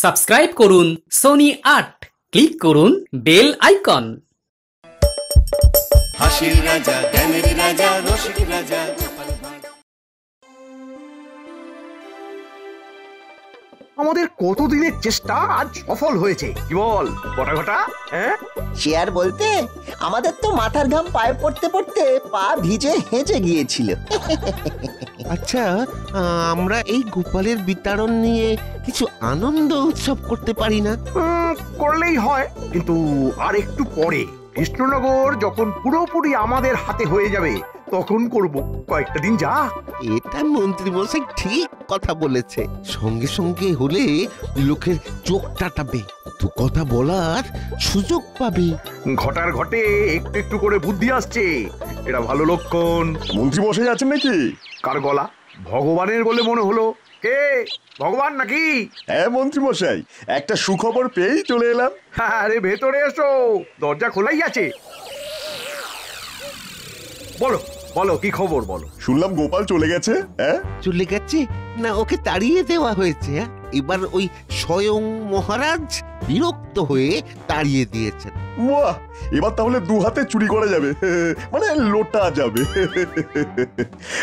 Subscribe করুন Sony আট। Click করুন বেল আইকন। হাসির রাজা রাজা রসিক রাজা। আমাদের কতদিনের চেষ্টা আজ সফল হয়েছে? কি বল? গোটা ঘটা? হ্যাঁ? সে আর বলতে আমাদের তো মাথার ঘাম পায়ে পড়তে পড়তে পা ভিজে হেঁচে গিয়েছিল। আচ্ছা আহ, আমরা এই গোপালের বিতরণ নিয়ে কিছু আনন্দ উৎসব করতে পারি না? করলেই হয়। কিন্তু আর একটু পরে কৃষ্ণনগর যখন পুরোপুরি আমাদের হাতে হয়ে যাবে তখন করব। কয়েকটা দিন যা। এটা মন্ত্রী মশাই ঠিক কথা বলেছে। সঙ্গে সঙ্গে হলে লোকের চোখ টাটাবে দু কথা বলার সুযোগ পাবে। ঘটার ঘটে একটু একটু করে বুদ্ধি আসছে। এটা ভালো লক্ষণ। মন্ত্রী বসে আছেন নাকি? কার গলা? ভগবানের বলে মনে হলো। কে? ভগবান নাকি? হ্যাঁ মন্ত্রী মশাই একটা সুখবর পেয়েই চলে এলাম। আরে ভেতরে এসো। দরজা খোলাই আছে। বলো। বলো কি খবর বলো? শুনলাম গোপাল চলে গেছে হ্যাঁ চলে গেছে? না ওকে তাড়িয়ে দেওয়া হয়েছে হ্যাঁ? এবার ওই স্বয়ং মহারাজ বিরক্ত হয়ে তাড়িয়ে দিয়েছেন। বাহ এবার তাহলে দু হাতে চুরি করা যাবে মানে লোটা যাবে।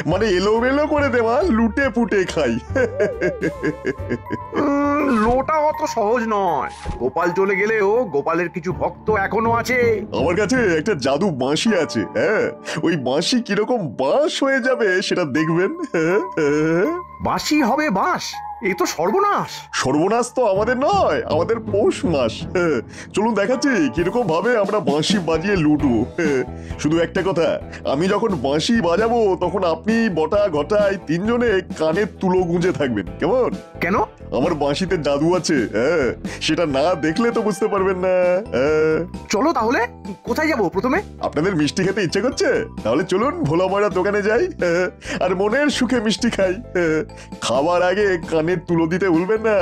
মানে এলোমেলো করে দেওয়া লুটে পুটে খাই। লোটা অত সহজ নয়। গোপাল চলে গেলেও গোপালের কিছু ভক্ত এখনও আছে। আমার কাছে একটা জাদু বাঁশি আছে হ্যাঁ? ওই বাঁশি কীরকম বাঁশ হয়ে যাবে সেটা দেখবেন বাঁশি হবে বাস এ তো সর্বনাশ। সর্বনাশ তো আমাদের নয় আমাদের পৌষ মাস। চলুন দেখাচ্ছি কীরকম ভাবে আমরা বাঁশি বাজিয়ে লুটবো। শুধু একটা কথা আমি যখন বাঁশি বাজাবো তখন আপনি বটা ঘটায় তিনজনে কানের তুলো গুঁজে থাকবেন কেমন? কেন? আমার বাঁশিতে জাদু আছে হ্যাঁ? সেটা না দেখলে তো বুঝতে পারবেন না হ্যাঁ। চলো তাহলে কোথায় যাব প্রথমে? আপনাদের মিষ্টি খেতে ইচ্ছে করছে? তাহলে চলুন ভোলা ময়রা দোকানে যাই হ্যাঁ, আর মনের সুখে মিষ্টি খাই হ্যাঁ, খাবার আগে কানের তুলো দিতে ভুলবেন না।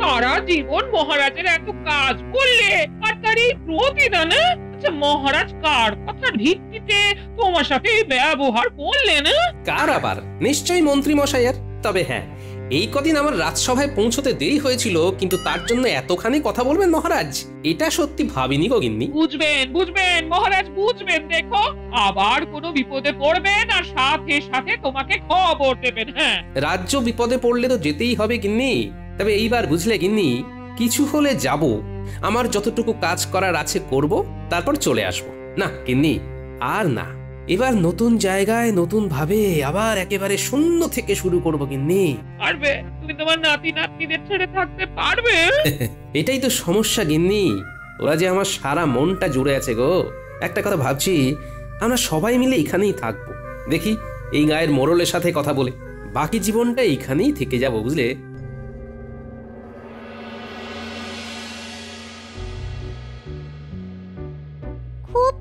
সারা জীবন মহারাজের এত কাজ করলে আর তার এই প্রতিদানে আচ্ছা মহারাজ কার কথার ভিত্তিতে তোমার সাথে এই ব্যবহার করলেন? কার আবার নিশ্চয়ই মন্ত্রী মশাইয়ের তবে হ্যাঁ এই কদিন আমার রাজসভায় পৌঁছতে দেরি হয়েছিল কিন্তু তার জন্য এতখানি কথা বলবেন মহারাজ? এটা সত্যি ভাবিনি গো গিন্নি। বুঝবেন বুঝবেন মহারাজ বুঝবেন দেখো আবার কোনো বিপদে পড়বেন আর সাথে সাথে তোমাকে খবর দেবেন হ্যাঁ। রাজ্য বিপদে পড়লে তো যেতেই হবে গিন্নি। তবে এইবার বুঝলে গিন্নি কিছু হলে যাব। আমার যতটুকু কাজ করার আছে করব তারপর চলে আসব। না গিন্নি আর না। এবার নতুন জায়গায় নতুন ভাবে আবার একেবারে শূন্য থেকে শুরু করব গিন্নি। পারবে? তুমি তোমার নাতি নাতনিদের ছেড়ে থাকতে পারবে? এটাই তো সমস্যা গিন্নি। ওরা যে আমার সারা মনটা জুড়ে আছে গো। একটা কথা ভাবছি আমরা সবাই মিলে এখানেই থাকব। দেখি এই গায়ের মোড়লের সাথে কথা বলে। বাকি জীবনটা এখানেই থেকে যাব বুঝলে?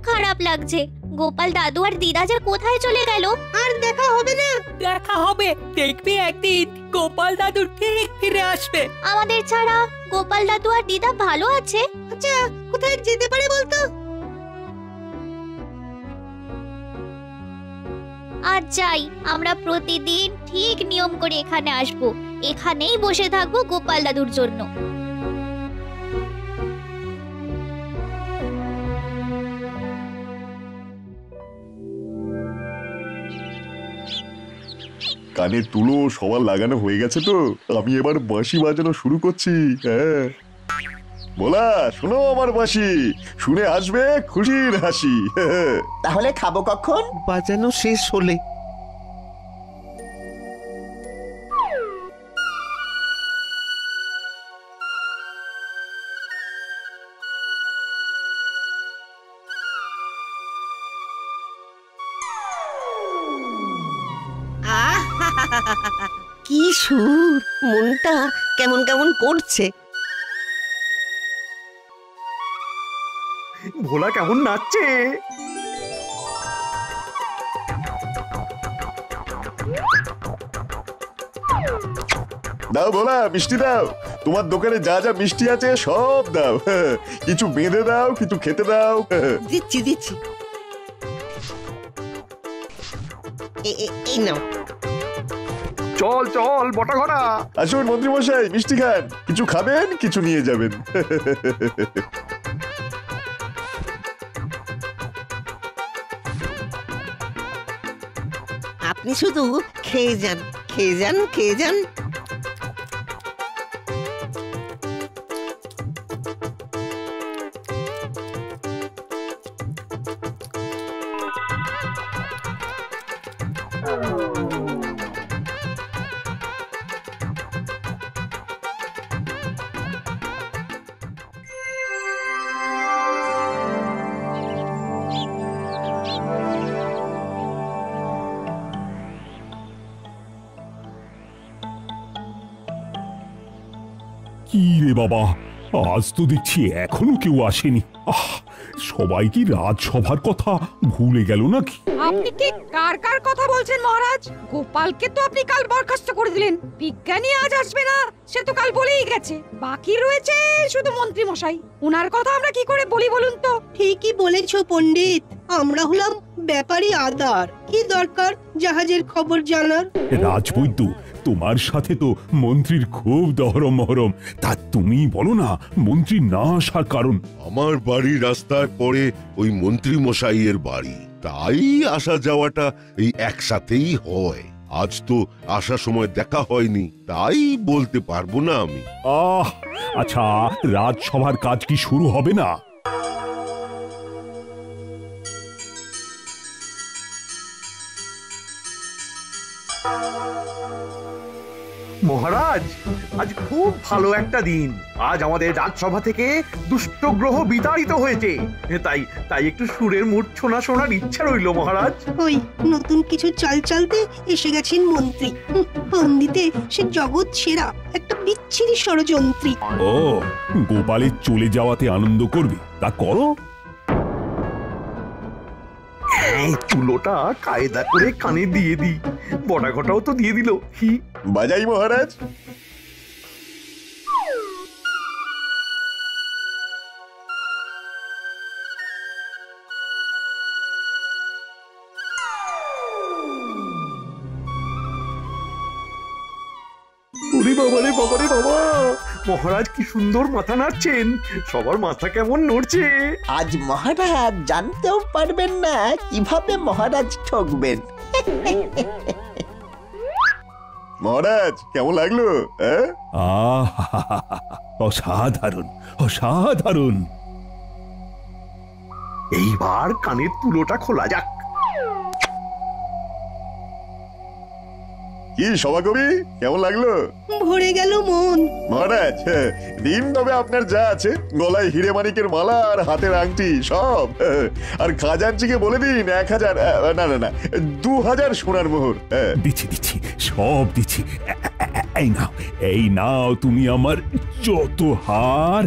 খারাপ লাগছে। গোপাল দাদু আর দিদা যে কোথায় চলে গেল? আর দেখা হবে না। দেখা হবে। দেখবি একদিন। গোপাল দাদু ঠিক ফিরে আসবে। আমাদের ছাড়া গোপাল দাদু আর দিদা ভালো আছে? আচ্ছা কোথায় যেতে পারে বলতো? আজ যাই। আমরা প্রতিদিন ঠিক নিয়ম করে এখানে আসব। এখানেই বসে থাকব গোপাল দাদুর জন্য। কানের তুলো সবার লাগানো হয়ে গেছে তো। আমি এবার বাঁশি বাজানো শুরু করছি হ্যাঁ। বলা শোনো আমার বাঁশি। শুনে আসবে খুশির হাসি হ্যাঁ। তাহলে খাব কখন? বাজানো শেষ হলে। করছে। ভোলা কেমন নাচছে? দাও বলা মিষ্টি দাও। তোমার দোকানে যা যা মিষ্টি আছে সব দাও। কিছু বেঁধে দাও কিছু খেতে দাও। দিচ্ছি দিচ্ছি। এই নাও। চল চল বটা ঘটা আসুন মন্ত্রী মশাই মিষ্টি খান। কিছু খাবেন কিছু নিয়ে যাবেন। আপনি শুধু খেয়ে যান খেয়ে যান খেয়ে যান। কি রে বাবা? আজ তো দেখছি এখনও কেউ আসেনি। আহ সবাই কি রাজসভার কথা ভুলে গেল নাকি? আপনি কি কার কার কথা বলছেন মহারাজ? গোপালকে তো আপনি কাল বরখাস্ত করে দিলেন। বিজ্ঞানী আজ আসবে না সে তো কাল বলেই গেছে। বাকি রয়েছে শুধু মন্ত্রী মশাই। উনার কথা আমরা কি করে বলি বলুন তো? ঠিকই বলেছ পণ্ডিত। আমরা হলাম ব্যাপারী আদার। কি দরকার জাহাজের খবর জানার? রাজবৈদ্য তোমার সাথে তো মন্ত্রীর খুব দহরম মহরম। তা তুমি বলো না মন্ত্রী না আসার কারণ? আমার বাড়ি রাস্তায় পড়ে ওই মন্ত্রী মশাইয়ের বাড়ি। তাই আসা যাওয়াটা এই একসাথেই হয়। আজ তো আসার সময় দেখা হয়নি তাই বলতে পারব না আমি। আহ আচ্ছা রাজসভার কাজ কি শুরু হবে না? মহারাজ আজ খুব ভালো একটা দিন। আজ আমাদের রাজসভা থেকে দুষ্ট গ্রহ বিতাড়িত হয়েছে। তাই তাই একটু সুরের মূর্ছনা শোনার ইচ্ছা রইল মহারাজ। ওই নতুন কিছু চাল চালতে এসে গেছেন মন্ত্রী। হুঁ, সে জগৎ সেরা একটা বিচ্ছিরি ষড়যন্ত্রী। ও গোপালের চলে যাওয়াতে আনন্দ করবে। তা করো। হ্যাঁ তুলোটা কায়দা করে কানে দিয়ে দি বড়া ঘটাও তো দিয়ে দিল। হি। বাজাই মহারাজ। মহারাজ কি সুন্দর মাথা নাড়ছেন? সবার মাথা কেমন নড়ছে? আজ মহারাজ জানতেও পারবেন না কীভাবে মহারাজ ঠকবেন। মহারাজ কেমন লাগল হ্যাঁ? আহ অসাধারণ অসাধারণ। এইবার কানের তুলোটা খোলা যাক। কি সভাকবি? কেমন লাগল? ভরে গেল মন। মহারাজ দিন তবে আপনার যা আছে গলায় হিরে মানিকের মালা আর হাতের আংটি সব। আর খাজানচিকে বলে দিন এক হাজার না না না দু হাজার সোনার মোহর। হ্যাঁ। দিচ্ছি দিচ্ছি সব দিচ্ছি। এই নাও এই নাও তুমি আমার যত হার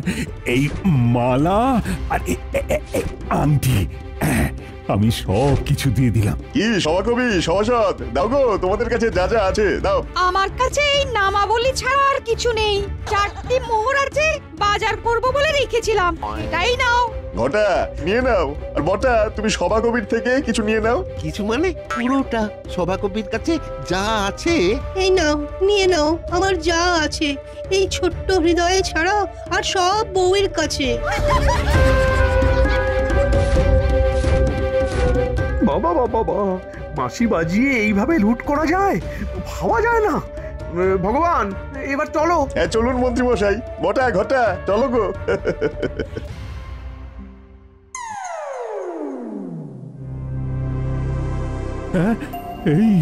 এই মালা আর আংটি। আমি সব কিছু দিয়ে দিলাম। কি সভাকবি সভাসদ দাও গো তোমাদের কাছে যা যা আছে দাও। আমার কাছে এই নামাবলি ছাড়া আর কিছু নেই। চারটি মোহর আছে বাজার করব বলে রেখেছিলাম। এটাই নাও। ঘটা নিয়ে নাও। আর বটা তুমি সভাকবির থেকে কিছু নিয়ে নাও। কিছু মানে? পুরোটা। সভাকবির কাছে যা আছে। এই নাও নিয়ে নাও। আমার যা আছে। এই ছোট্ট হৃদয়ে ছাড়া আর সব বউয়ের কাছে। বাবা বাবা বাবা বাঁশি বাজিয়ে এইভাবে লুট করা যায়? ভাবা যায় না। ভগবান এবার চলো। হ্যাঁ চলুন মন্ত্রী মশাই। বটা ঘটা চলো গো। হ্যাঁ এই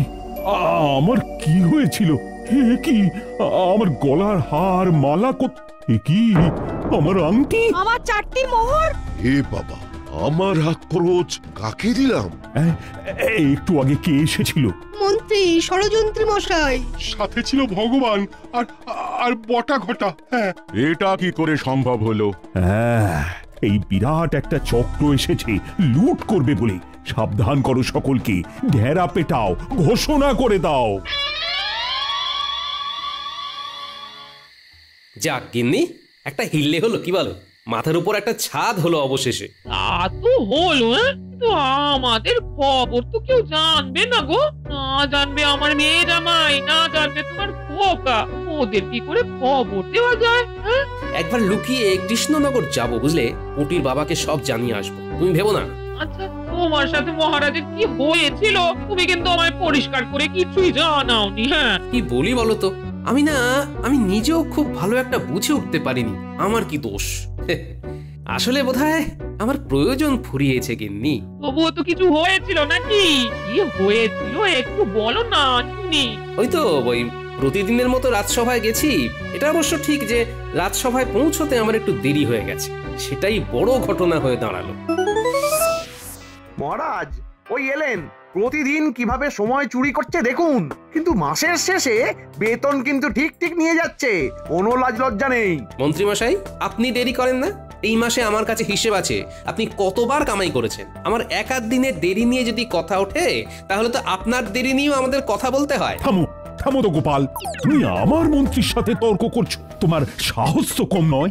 আমার কি হয়েছিল? কি? আমার গলার হার মালা কোথা কি আমার আংটি? আমার চারটি মোহর? হে বাবা আমার হাত খরচ কাকে দিলাম? এ- এ- একটু আগে কে এসেছিল? মন্ত্রী ষড়যন্ত্রী মশাই। সাথে ছিল ভগবান আর আর বটা ঘটা হ্যাঁ। এটা কি করে সম্ভব হলো? হ্যাঁ এই বিরাট একটা চক্র এসেছে লুট করবে বলে। সাবধান করো সকলকে ঢেরা পেটাও ঘোষণা করে দাও। যাক গিন্নি একটা হিললে হলো কি বলো? মাথার উপর একটা ছাদ হলো অবশেষে। তো হলো হ্যাঁ? আমাদের খবর তো কেউ জানবে না গো। না জানবে আমার মেয়ে জামাই না জানবে তোমার খোকা। ওদের কি করে খবর দেওয়া যায় হ্যাঁ? একবার লুকিয়ে কৃষ্ণনগর যাব বুঝলে? পুটির বাবাকে সব জানিয়ে আসব। তুমি ভেবো না? আচ্ছা তোমার সাথে মহারাজের কি হয়েছিল? তুমি কিন্তু আমায় পরিষ্কার করে কিছুই জানাওনি হ্যাঁ? কি বলি বলো তো? আমি না আমি নিজেও খুব ভালো একটা বুঝে উঠতে পারিনি। আমার কি দোষ? আসলে বোধহয় আমার প্রয়োজন ফুরিয়েছে গিন্নি। তবুও তো কিছু হয়েছিল নাকি? কি হয়েছিল? একটু বলো না শুনি ওই তো ওই প্রতিদিনের মতো রাজসভায় গেছি। এটা অবশ্য ঠিক যে রাজসভায় পৌঁছতে আমার একটু দেরি হয়ে গেছে। সেটাই বড় ঘটনা হয়ে দাঁড়াল। মহারাজ ওই এলেন। প্রতিদিন কীভাবে সময় চুরি করছে দেখুন। কিন্তু মাসের শেষে বেতন কিন্তু ঠিক ঠিক নিয়ে যাচ্ছে। কোনো লাজ লজ্জা নেই। মন্ত্রী মশাই আপনি দেরি করেন না। এই মাসে আমার কাছে হিসেব আছে আপনি কতবার কামাই করেছেন? আমার এক আধ দিনের দেরি নিয়ে যদি কথা ওঠে তাহলে তো আপনার দেরি নিয়েও আমাদের কথা বলতে হয়। থামো থামো তো গোপাল। তুমি আমার মন্ত্রীর সাথে তর্ক করছ। তোমার সাহস তো কম নয়।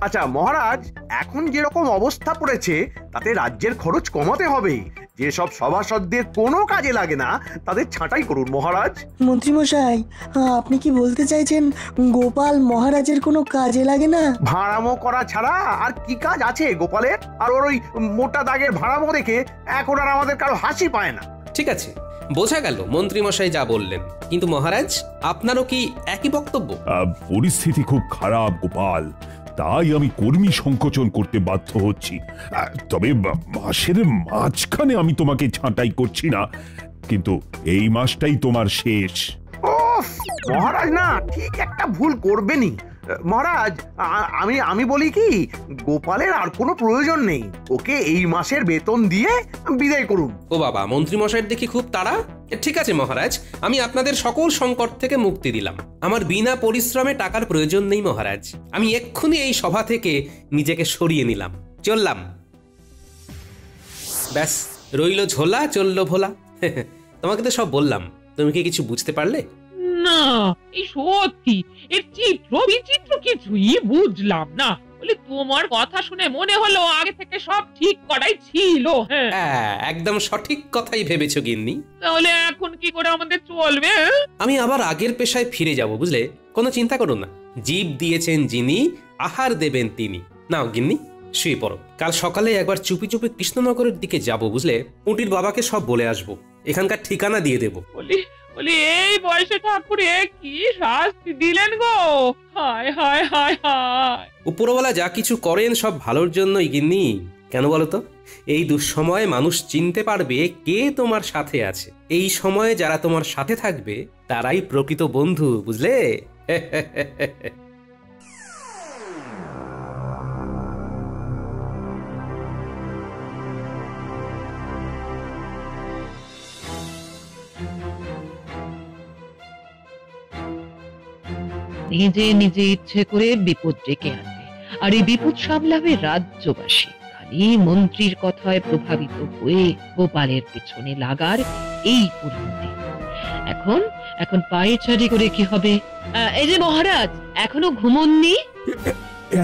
আচ্ছা মহারাজ এখন যেরকম অবস্থা পড়েছে তাতে রাজ্যের খরচ কমাতে হবে। যেসব সভাসদদের কোনো কাজে লাগে না তাদের ছাঁটাই করুন মহারাজ। মন্ত্রীমশাই আপনি কি বলতে চাইছেন গোপাল মহারাজের কোনো কাজে লাগে না? ভাড়ামো করা ছাড়া আর কি কাজ আছে গোপালের? আর ওর ওই মোটা দাগের ভাড়ামো দেখে এখন আর আমাদের কারও হাসি পায় না। ঠিক আছে বোঝা গেল মন্ত্রীমশাই যা বললেন। কিন্তু মহারাজ আপনারও কি একই বক্তব্য? আহ, পরিস্থিতি খুব খারাপ গোপাল। তাই আমি কর্মী সংকোচন করতে বাধ্য হচ্ছি। তবে মাসের মাঝখানে আমি তোমাকে ছাঁটাই করছি না। কিন্তু এই মাসটাই তোমার শেষ। মহারাজ না, ঠিক একটা ভুল করবেনই। মহারাজ আমি আমি বলি কি, গোপালের আর কোনো প্রয়োজন নেই। ওকে এই মাসের বেতন দিয়ে বিদায় করুন। ও বাবা, মন্ত্রীমশাইয়ের দেখি খুব তাড়া? ঠিক আছে মহারাজ, আমি আপনাদের সকল সংকট থেকে মুক্তি দিলাম। আমার বিনা পরিশ্রমে টাকার প্রয়োজন নেই মহারাজ। আমি এক্ষুনি এই সভা থেকে নিজেকে সরিয়ে নিলাম। চললাম। ব্যাস, রইল ঝোলা, চলল ভোলা। তোমাকে তো সব বললাম। তুমি কি কিছু বুঝতে পারলে? না। এই সত্যি এর চিত্র বিচিত্র কিছুই বুঝলাম না। বলে তোমার কথা শুনে মনে হলো আগে থেকে সব ঠিক করাই ছিল হ্যাঁ। হ্যাঁ একদম সঠিক কথাই ভেবেছো গিন্নি। তাহলে এখন কি করে আমাদের চলবে হ্যাঁ? আমি আবার আগের পেশায় ফিরে যাব বুঝলে? কোনো চিন্তা করো না। জীব দিয়েছেন যিনি আহার দেবেন তিনি। নাও গিন্নি শুয়ে পড়ো। কাল সকালে একবার চুপি চুপি কৃষ্ণনগরের দিকে যাব বুঝলে? উটির বাবাকে সব বলে আসব। এখানকার ঠিকানা দিয়ে দেবো। বলি বলি, এই বয়সে ঠাকুর এ কি শাস্তি দিলেন গো? হায় হায় হায় হায়। উপরওয়ালা যা কিছু করেন সব ভালোর জন্যই গিন্নি। কেন বলতো এই দুঃসময়ে মানুষ চিনতে পারবে কে তোমার সাথে আছে। এই সময়ে যারা তোমার সাথে থাকবে, তারাই প্রকৃত বন্ধু, বুঝলে? নিজে নিজে ইচ্ছে করে বিপদ ডেকে আনবে আর এই বিপদ সামলাবে রাজ্যবাসী। খালি মন্ত্রীর কথায় প্রভাবিত হয়ে গোপালের পেছনে লাগার এই পরিণতি এখন এখন পায়ে ছাড়ি করে কি হবে? এই যে মহারাজ এখনও ঘুমননি?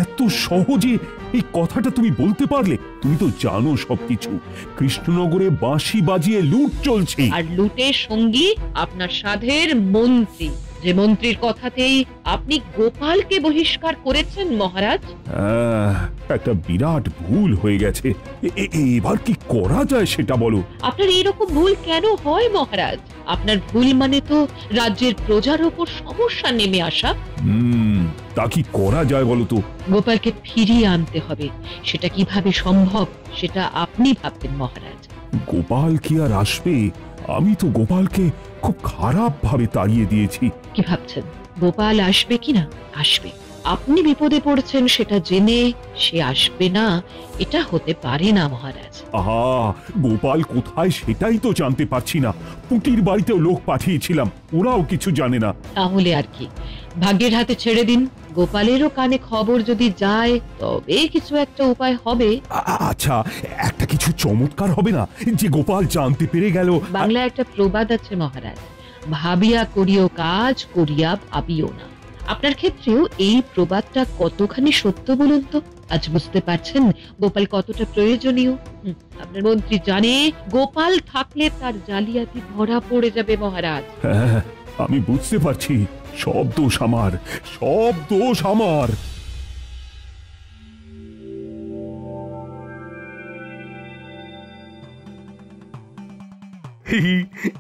এত সহজে এই কথাটা তুমি বলতে পারলে? তুমি তো জানো সবকিছু। কৃষ্ণনগরে বাঁশি বাজিয়ে লুট চলছে। আর লুটের সঙ্গী আপনার সাধের মন্ত্রী। যে মন্ত্রীর কথাতেই আপনি গোপালকে বহিষ্কার করেছেন মহারাজ? আহ, একটা বিরাট ভুল হয়ে গেছে। এ- এ- এবার কি করা যায় সেটা বলো। আপনার এইরকম ভুল কেন হয় মহারাজ? আপনার ভুল মানে তো রাজ্যের প্রজার ওপর সমস্যা নেমে আসা। হুম তা কি করা যায় বলো তো? গোপালকে ফিরিয়ে আনতে হবে। সেটা কীভাবে সম্ভব সেটা আপনি ভাববেন মহারাজ। গোপাল কি আর আসবে? আমি তো গোপালকে খুব খারাপ ভাবে তাড়িয়ে দিয়েছি। কি ভাবছেন? গোপাল আসবে কিনা আসবে। আপনি বিপদে পড়ছেন সেটা জেনে সে আসবে না এটা হতে পারে না মহারাজ। আহা গোপাল কোথায় সেটাই তো জানতে পারছি না। পুটির বাড়িতেও লোক পাঠিয়েছিলাম ওরাও কিছু জানে না। তাহলে আর কি। ভাগ্যের হাতে ছেড়ে দিন। গোপালেরও কানে খবর যদি যায় তবে কিছু একটা উপায় হবে। আচ্ছা একটা কিছু চমৎকার হবে না? যে গোপাল জানতে পেরে গেল। বাংলায় একটা প্রবাদ আছে মহারাজ। ভাবিয়া করিও কাজ করিয়া ভাবিও না। আপনার ক্ষেত্রেও এই প্রবাদটা কতখানি সত্য বলুন তো? আজ বুঝতে পারছেন গোপাল কতটা প্রয়োজনীয়। আপনার মন্ত্রী জানে গোপাল থাকলে তার জালিয়াতি ভরা পড়ে যাবে মহারাজ। হ্যাঁ আমি বুঝতে পারছি। সব দোষ আমার সব দোষ আমার।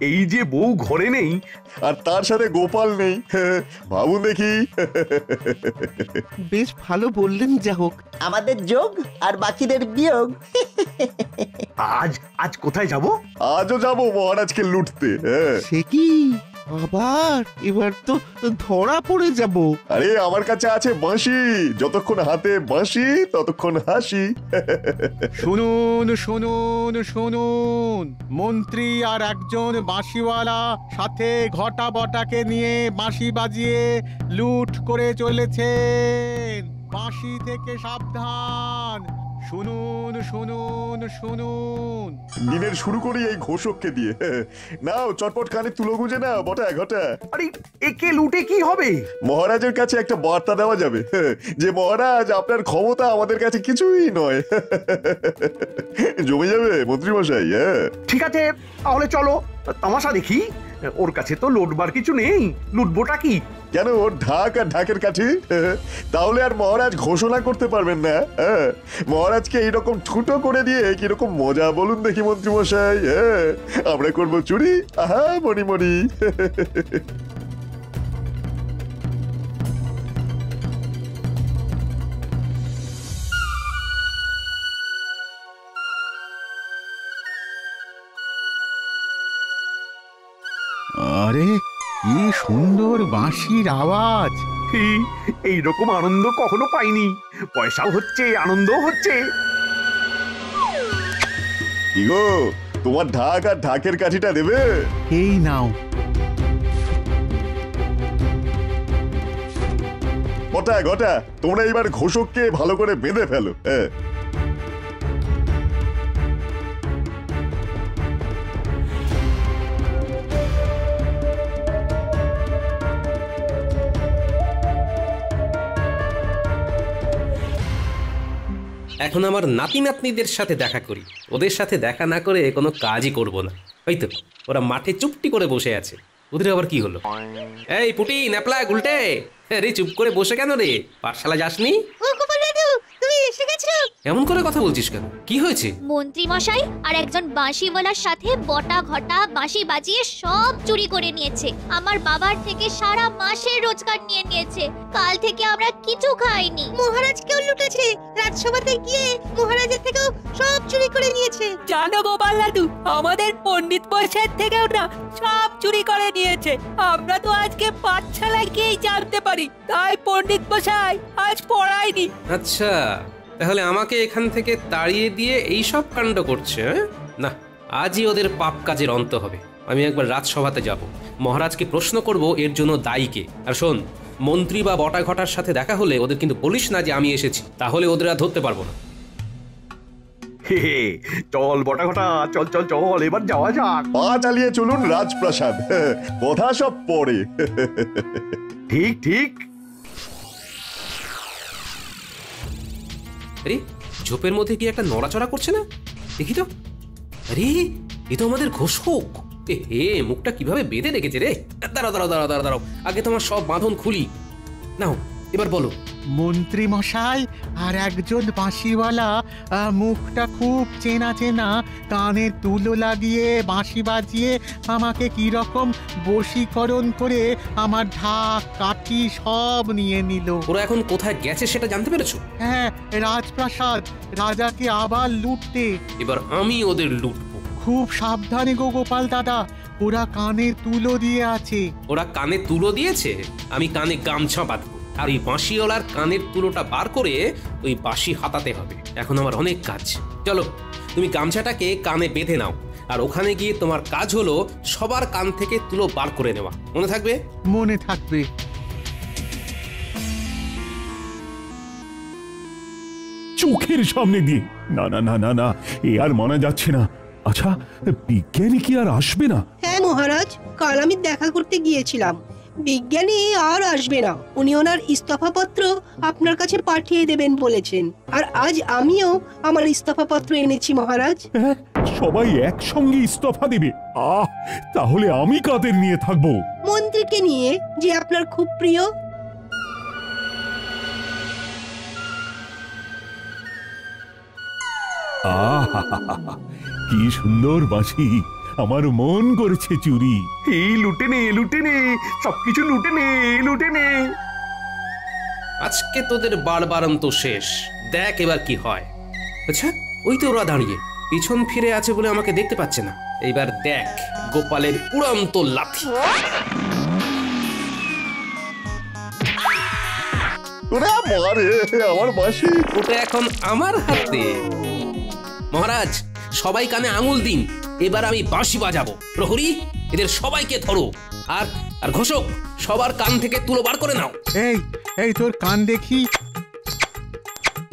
এই যে বউ ঘরে নেই আর তার সাথে গোপাল নেই ভাবুন দেখি। বেশ ভালো বললেন যা হোক। আমাদের যোগ আর বাকিদের বিয়োগ। আজ আজ কোথায় যাব? আজও যাব মহারাজকে লুটতে হ্যাঁ সে কি? আবার এবার তো ধরা পড়ে যাব। আরে আমার কাছে আছে বাঁশি। যতক্ষণ হাতে বাঁশি ততক্ষণ হাসি। শুনুন শুনুন শুনুন। মন্ত্রী আর একজন বাঁশিওয়ালা সাথে ঘটা বটাকে নিয়ে বাঁশি বাজিয়ে লুট করে চলেছেন। বাঁশি থেকে সাবধান। শুনুন শুনুন শুনুন। দিনের শুরু করি এই ঘোষককে দিয়ে। নাও চটপট কানে তুলো গুঁজে নাও বটা ঘটা। আরে একে লুটে কি হবে? মহারাজের কাছে একটা বার্তা দেওয়া যাবে। যে মহারাজ আপনার ক্ষমতা আমাদের কাছে কিছুই নয়। জমে যাবে মন্ত্রীমশাই হ্যাঁ। ঠিক আছে তাহলে চলো তামাশা দেখি। ওর কাছে তো লুটবার কিছু নেই। লুটবোটা কি? কেন ওর ঢাক আর ঢাকের কাঠি? তাহলে আর মহারাজ ঘোষণা করতে পারবেন না মহারাজকে এইরকম ঠুটো করে দিয়ে কীরকম মজা বলুন দেখি মন্ত্রীমশাই হ্যাঁ আমরা করব চুরি। আহা মণি মণি আরে কি সুন্দর বাঁশির আওয়াজ। এই রকম আনন্দ কখনো পাইনি। পয়সাও হচ্ছে আনন্দও হচ্ছে। কি গো তোমার ঢাক আর ঢাকের কাঠিটা দেবে? এই নাও। ঘটা ঘটা তোমরা এবার ঘোষককে ভালো করে বেঁধে ফেলো হ্যাঁ। এখন আমার নাতি নাতনিদের সাথে দেখা করি। ওদের সাথে দেখা না করে কোনো কাজই করব না। হয়তো ওরা মাঠে চুপটি করে বসে আছে। ওদের আবার কি হলো? এই পুটি ন্যাপলা গুলটে রে, চুপ করে বসে কেন রে? পাঠশালা যাসনি? এসে গেছো? এমন করে কথা বলছিস কেন? কি হয়েছে? মন্ত্রী মশাই আর একজন বাঁশিওয়ালার সাথে বটা ঘটা বাঁশি বাজিয়ে সব চুরি করে নিয়েছে। আমার বাবার থেকে সারা মাসের রোজগার নিয়ে নিয়েছে। কাল থেকে আমরা কিছু খাইনি। মহারাজকেও লুটেছে। রাজসভাতে গিয়ে মহারাজের থেকেও সব চুরি করে নিয়েছে। জানো গোপাল দাদু আমাদের পণ্ডিত মশাইয়ের থেকেও না সব চুরি করে নিয়েছে। আমরা তো আজকে পাঠশালায় গিয়েই জানতে পারি। তাই পণ্ডিত মশাই আজ পড়ায়নি আচ্ছা। তাহলে আমাকে এখান থেকে তাড়িয়ে দিয়ে এই সব কাণ্ড করছে হ্যাঁ? না আজই ওদের পাপ কাজের অন্ত হবে। আমি একবার রাজসভাতে যাব। মহারাজকে প্রশ্ন করব এর জন্য দায়ীকে আর শোন মন্ত্রী বা বটা ঘটার সাথে দেখা হলে ওদের কিন্তু বলিস না যে আমি এসেছি। তাহলে ওদের আর ধরতে পারব না। চল বটা ঘটা চল চল চল এবার যাওয়া যাক। পা চালিয়ে চলুন রাজপ্রাসাদ। কথা সব পরে ঠিক ঠিক। আরে, ঝোপের মধ্যে কি একটা নড়াচড়া করছে না? দেখি তো। আরে, এ তো আমাদের ঘোষক। এ, হে, মুখটা কীভাবে বেঁধে রেখেছে রে? দাঁড়াও দাঁড়াও দাঁড়াও দাঁড়াও দাঁড়াও। আগে তোমার সব বাঁধন খুলি। নাও, এবার বলো। মন্ত্রী মশাই আর একজন বাঁশিওয়ালা আহ, মুখটা খুব চেনা চেনা কানে তুলো লাগিয়ে বাঁশি বাজিয়ে আমাকে কি রকম বশীকরণ করে আমার ঢাক কাঠি সব নিয়ে নিল। ওরা এখন কোথায় গেছে সেটা জানতে পেরেছ? হ্যাঁ রাজপ্রাসাদ রাজাকে আবার লুটতে। এবার আমি ওদের লুটবো। খুব সাবধানে গো গোপাল দাদা ওরা কানে তুলো দিয়ে আছে। ওরা কানে তুলো দিয়েছে? আমি কানে গামছা বাঁধবো। আর ওই বাঁশিওয়ালার কানের তুলোটা বার করে ওই বাঁশি হাতাতে হবে। এখন আমার অনেক কাজ। চলো তুমি গামছাটাকে কানে বেঁধে নাও। আর ওখানে গিয়ে তোমার কাজ হলো সবার কান থেকে তুলো বার করে নেওয়া। মনে থাকবে? মনে থাকবে। চোখের সামনে দিয়ে। না না না না না এ আর মানা যাচ্ছে না। আচ্ছা বিজ্ঞানী কি আর আসবে না? হ্যাঁ মহারাজ কাল আমি দেখা করতে গিয়েছিলাম। বিজ্ঞানী আর আসবে না। উনি ওনার ইস্তফাপত্র আপনার কাছে পাঠিয়ে দেবেন বলেছেন। আর আজ আমিও আমার ইস্তফাপত্র এনেছি মহারাজ। হ্যাঁ, সবাই একসঙ্গে ইস্তফা দেবে। আহ তাহলে আমি কাদের নিয়ে থাকব? মন্ত্রীকে নিয়ে যে আপনার খুব প্রিয়। আহা কি সুন্দর বাঁশি। আমার মন করেছে চুরি। এই লুটে নে লুটে নে সবকিছু লুটে নে লুটে নে আজকে তোদের বারবারন্ত শেষ। দেখ এবার কি হয়। আচ্ছা ওই তো ওরা দাঁড়িয়ে। পিছন ফিরে আছে বলে আমাকে দেখতে পাচ্ছে না। এইবার দেখ গোপালের উড়ন্ত লাথি। ওরে মারে আমার বাঁশি ওটা এখন আমার হাতে। মহারাজ সবাই কানে আঙুল দিন। এবার আমি বাঁশি বাজাবো। প্রহরী এদের সবাইকে ধরো। আর আর ঘোষক সবার কান থেকে তুলো বার করে নাও। এই এই তোর কান দেখি।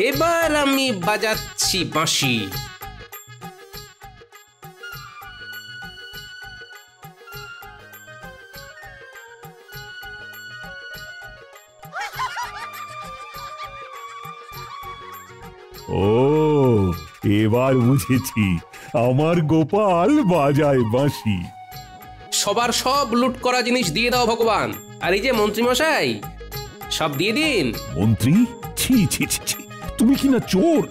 এবার আমি বাজাচ্ছি বাঁশি। ও এবার বুঝেছি। আমার গোপাল বাজায় বাঁশি। সবার সব লুট করা জিনিস দিয়ে দাও ভগবান। আর এই যে মন্ত্রীমশাই সব দিয়ে দিন। মন্ত্রী? ছি ছি ছি ছি। তুমি কি না চোর?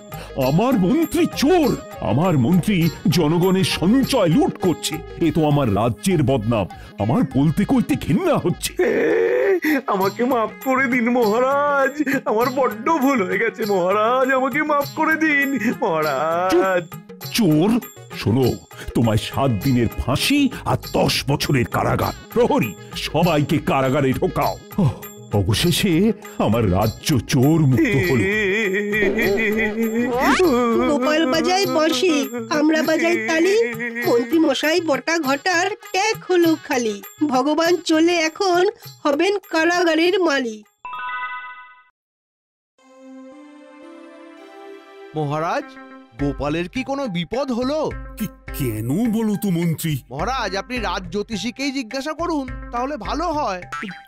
আমার মন্ত্রী চোর। আমার মন্ত্রী জনগণের সঞ্চয় লুট করছে। এ তো আমার রাজ্যের বদনাম। আমার বলতে কইতে ঘৃণা হচ্ছে। আমাকে মাফ করে দিন মহারাজ। আমার বড্ড ভুল হয়ে গেছে মহারাজ। আমাকে মাফ করে দিন মহারাজ। চোর? শোনো তোমায় সাত দিনের ফাঁসি আর দশ বছরের কারাগার। প্রহরী সবাইকে কারাগারে ঢোকাও। অবশেষে আমার রাজ্য চোর মুক্ত হলো। গোপাল বাজায় বসে আমরা বাজাই তালি। মন্ত্রী মশাই বটা ঘটার ট্যাগ হলো খালি। ভগবান চলে এখন হবেন কারাগারের মালিক। মহারাজ গোপালের কি কোনো বিপদ হলো? কেন বলো তো মন্ত্রী? মহারাজ আপনি রাজ জ্যোতিষীকেই জিজ্ঞাসা করুন তাহলে ভালো হয়।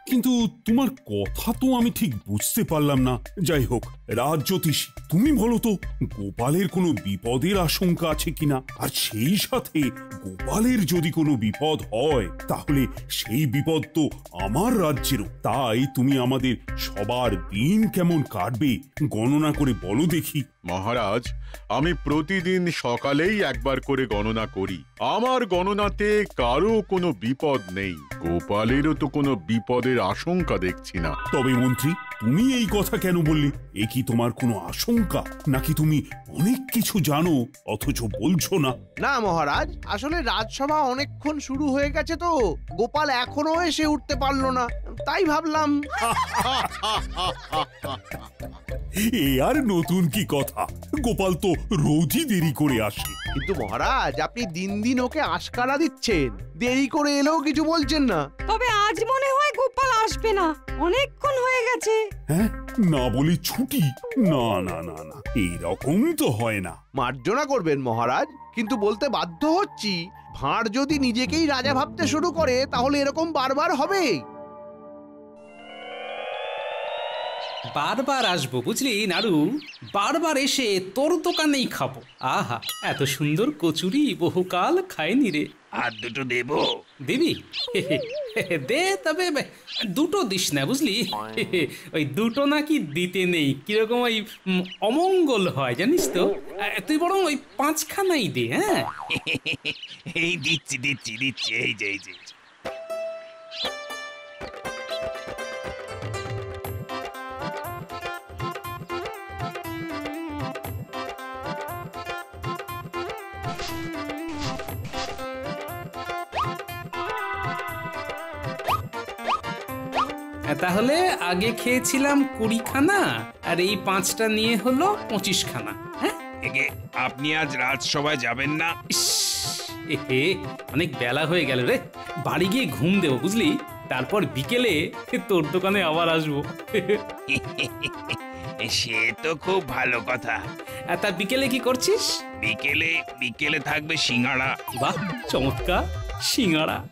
কিন্তু তোমার কথা তো আমি ঠিক বুঝতে পারলাম না। যাই হোক রাজ জ্যোতিষ তুমি বলো তো গোপালের কোনো বিপদের আশঙ্কা আছে কিনা? আর সেই সাথে গোপালের যদি কোনো বিপদ হয় তাহলে সেই বিপদ তো আমার রাজ্যেরও। তাই তুমি আমাদের সবার দিন কেমন কাটবে গণনা করে বলো দেখি। মহারাজ আমি প্রতিদিন সকালেই একবার করে গণনা করি। আমার গণনাতে কারও কোনো বিপদ নেই। গোপালেরও তো কোনো বিপদের আশঙ্কা দেখছি না। তবে মন্ত্রী তুমি এই কথা কেন বললে? এ কি তোমার কোনো আশঙ্কা? নাকি তুমি অনেক কিছু জানো অথচ বলছো না? না মহারাজ আসলে রাজসভা অনেকক্ষণ শুরু হয়ে গেছে তো। গোপাল এখনও এসে উঠতে পারল না। তাই ভাবলাম। এ আর নতুন কি কথা? গোপাল তো রোজই দেরি করে আসে। কিন্তু মহারাজ আপনি দিন দিন ওকে আশকারা দিচ্ছেন। দেরি করে এলেও কিছু বলছেন না। তবে আজ মনে হয় গোপাল আসবে না। অনেকক্ষণ হয়ে গেছে। হ্যাঁ? না বলে ছুটি। না না না না। এইরকম তো হয় না। মার্জনা করবেন মহারাজ কিন্তু বলতে বাধ্য হচ্ছি ভাঁড় যদি নিজেকেই রাজা ভাবতে শুরু করে তাহলে এরকম বারবার হবে। বারবার আসব বুঝলি নাড়ু বারবার এসে তোর দোকানেই খাব। আহা এত সুন্দর কচুরি বহুকাল খাইনি রে। আর দুটো দেব। দিবি দে তবে দুটো দিস না বুঝলি? ওই দুটো নাকি দিতে নেই কীরকম ওই অমঙ্গল হয় জানিস তো? তুই বরং ওই পাঁচখানাই দে হ্যাঁ? এই দিচ্ছি দিচ্ছি দিচ্ছি এই যে এই যে। তাহলে আগে খেয়েছিলাম কুড়িখানা আর এই পাঁচটা নিয়ে হলো পঁচিশ খানা হ্যাঁ আপনি আজ রাজসভায় যাবেন না। এহে অনেক বেলা হয়ে গেল রে। বাড়ি গিয়ে ঘুম দেবো বুঝলি? তারপর বিকেলে তোর দোকানে আবার আসব। সে তো খুব ভালো কথা। আর তা বিকেলে কি করছিস? বিকেলে বিকেলে থাকবে সিঙ্গাড়া। বাহ চমৎকার। সিঙ্গারা।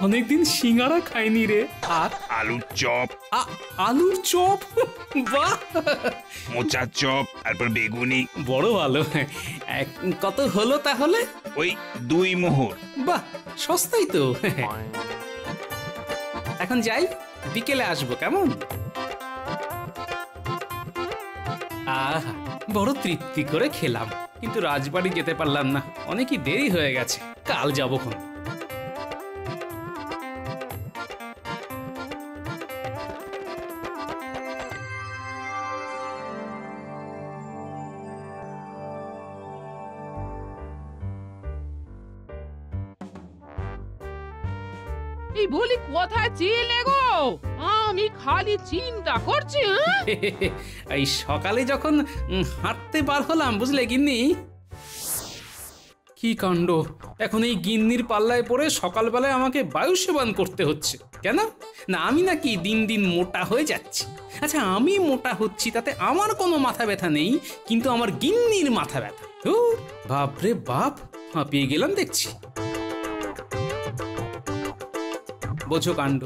অনেকদিন সিঙ্গারা খাইনি রে। আর আলুর চপ। আলুর চপ? বাহ! মোচার চপ তারপর বেগুনি। বড় ভালো। কত হলো তাহলে? ওই দুই মোহর। বাহ সস্তাই তো। এখন যাই বিকেলে আসব কেমন? আহা। বড় তৃপ্তি করে খেলাম। কিন্তু রাজবাড়ি যেতে পারলাম না। অনেকই দেরি হয়ে গেছে। কাল যাব খন এই বলি কোথায় ছিলে গো? আমি খালি চিন্তা করছি হ্যাঁ? এই সকালে যখন হাঁটতে বার হলাম বুঝলে গিন্নি? কি কাণ্ড? এখন এই গিন্নির পাল্লায় পড়ে সকালবেলায় আমাকে বায়ু সেবন করতে হচ্ছে কেন? না আমি নাকি দিন দিন মোটা হয়ে যাচ্ছি। আচ্ছা আমি মোটা হচ্ছি তাতে আমার কোনো মাথা ব্যথা নেই কিন্তু আমার গিন্নির মাথা ব্যথা। ধুর, বাপরে বাপ হাঁপিয়ে গেলাম দেখছি। বোঝো কাণ্ড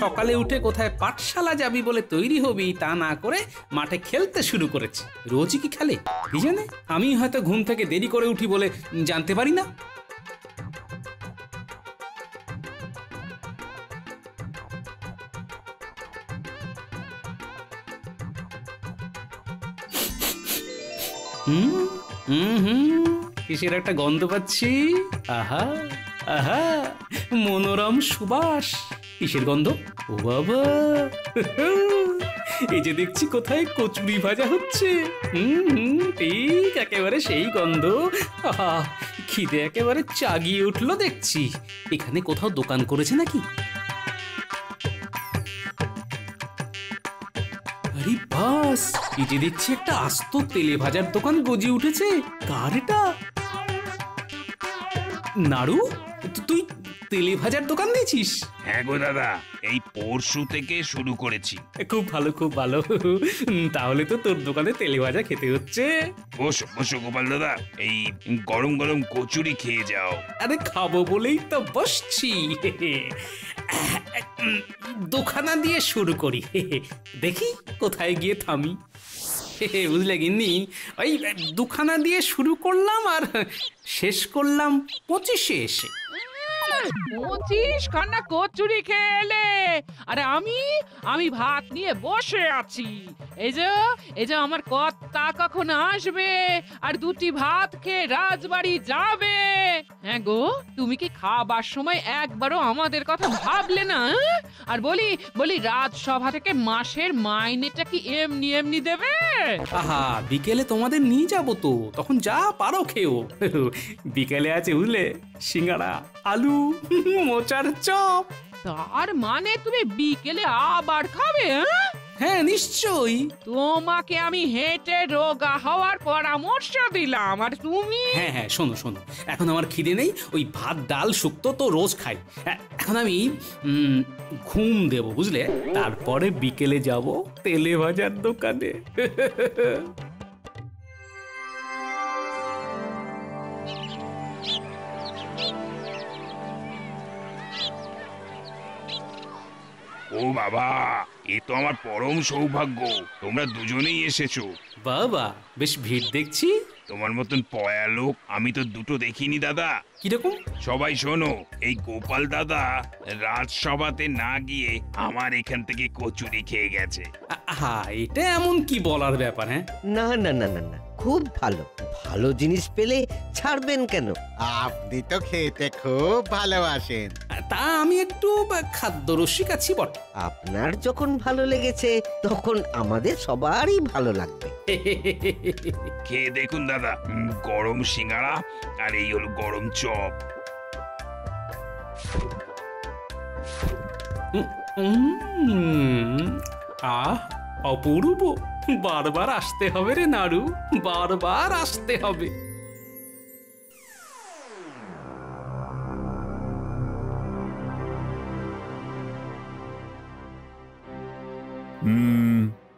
সকালে উঠে কোথায় পাঠশালা যাবি বলে তৈরি হবি তা না করে মাঠে খেলতে শুরু করেছে। রোজই কি খেলে? কি জানে? আমি হয়তো ঘুম থেকে দেরি করে উঠি বলে জানতে পারি না। হুম হুম হুম, কিসের একটা গন্ধ পাচ্ছি? আহা। মনোরম সুবাস। কিসের গন্ধ? ও বাবা। এই যে দেখছি কোথায় কচুরি ভাজা হচ্ছে। ঠিক একেবারে সেই গন্ধ। খিদে একেবারে চাগিয়ে উঠল দেখছি। এখানে কোথাও দোকান করেছে নাকি? আরে বাস, এই যে দেখছি একটা আস্ত তেলে ভাজার দোকান গজিয়ে উঠেছে। কার এটা নাড়ু? তুই তেলে ভাজার দোকান দিয়েছিস? হ্যাঁ গো দাদা এই পরশু থেকে শুরু করেছি। খুব ভালো খুব ভালো। তাহলে তো তোর দোকানে তেলে ভাজা খেতে হচ্ছে। বসো বসো গোপাল দাদা এই গরম গরম কচুরি খেয়ে যাও। আরে খাব বলেই তো বসছি। দোখানা দিয়ে শুরু করি। দেখি কোথায় গিয়ে থামি। বুঝলে গিন্নি? ওই দুখানা দিয়ে শুরু করলাম আর শেষ করলাম পঁচিশে এসে। পঁচিশ কচুরি খেলে। আরে আমি? আমি ভাত নিয়ে বসে আছি। এই যে এই যে আমার কর্তা কখন আসবে? আর দুটি ভাত খেয়ে রাজবাড়ি যাবে। হ্যাঁ গো, তুমি কি খাবার সময় একবারও আমাদের কথা ভাবলে না হ্যাঁ? আর বলি বলি রাজসভা থেকে মাসের মাইনেটা কি এমনি এমনি দেবে? আহা, বিকেলে তোমাদের নিয়ে যাব তো। তখন যা পারো খেও। বিকেলে আছে বুঝলে সিঙ্গারা আলু মোচার চপ। তার মানে তুমি বিকেলে আবার খাবে হ্যাঁ? হ্যাঁ নিশ্চয়ই। তোমাকে আমি হেঁটে রোগা হওয়ার পরামর্শ দিলাম আর তুমি? হ্যাঁ হ্যাঁ শোনো শোনো। এখন আমার খিদে নেই ওই ভাত ডাল শুক্তো তো রোজ খাই। এখন আমি ঘুম দেব বুঝলে? তারপরে বিকেলে যাব তেলে ভাজার দোকানে। বাবা এ তো আমার পরম সৌভাগ্য। তোমরা দুজনেই এসেছ। বাবা বেশ ভিড় দেখছি। তোমার মতন পয়া লোক আমি তো দুটো দেখিনি দাদা। কীরকম? সবাই শোনো এই গোপাল দাদা রাজসভাতে না গিয়ে আমার এখান থেকে কচুরি খেয়ে গেছে। আহা এটা এমন কি বলার ব্যাপার হ্যাঁ? না না না না না। খুব ভালো। ভালো জিনিস পেলে ছাড়বেন কেন? আপনি তো খেতে খুব ভালোবাসেন। তা আমি একটু খাদ্য রসিক আছি বটে। আপনার যখন ভালো লেগেছে তখন আমাদের সবারই ভালো লাগবে। খেয়ে দেখুন দাদা গরম সিঙ্গারা আর এই হলো গরম চপ। উম, আহ অপূর্ব। বারবার আসতে হবে রে নাড়ু বারবার আসতে হবে। হুম